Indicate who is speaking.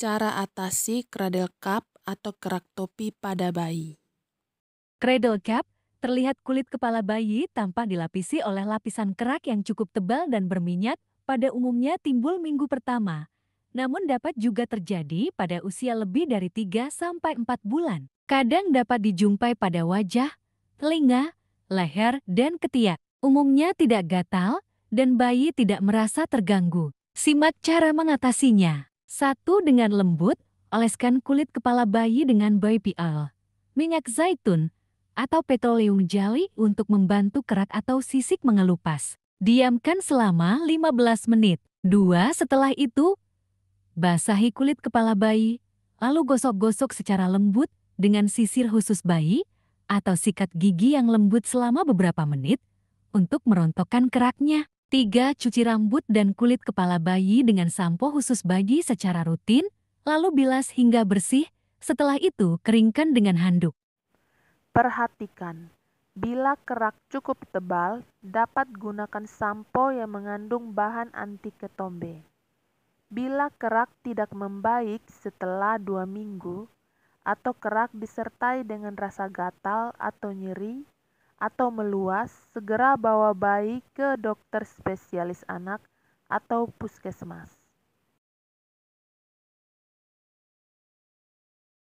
Speaker 1: Cara atasi cradle cap atau kerak topi pada bayi.
Speaker 2: Cradle cap terlihat kulit kepala bayi tampak dilapisi oleh lapisan kerak yang cukup tebal dan berminyak, pada umumnya timbul minggu pertama. Namun dapat juga terjadi pada usia lebih dari 3-4 bulan. Kadang dapat dijumpai pada wajah, telinga, leher, dan ketiak. Umumnya tidak gatal, dan bayi tidak merasa terganggu. Simak cara mengatasinya. Satu dengan lembut, oleskan kulit kepala bayi dengan oil, minyak zaitun, atau petroleum jelly untuk membantu kerak atau sisik mengelupas. Diamkan selama 15 menit. Dua, setelah itu, basahi kulit kepala bayi, lalu gosok-gosok secara lembut dengan sisir khusus bayi atau sikat gigi yang lembut selama beberapa menit untuk merontokkan keraknya. 3. Cuci rambut dan kulit kepala bayi dengan sampo khusus bayi secara rutin, lalu bilas hingga bersih, setelah itu keringkan dengan handuk.
Speaker 3: Perhatikan, bila kerak cukup tebal, dapat gunakan sampo yang mengandung bahan anti ketombe. Bila kerak tidak membaik setelah dua minggu, atau kerak disertai dengan rasa gatal atau nyeri, atau meluas, segera bawa bayi ke dokter spesialis anak atau puskesmas.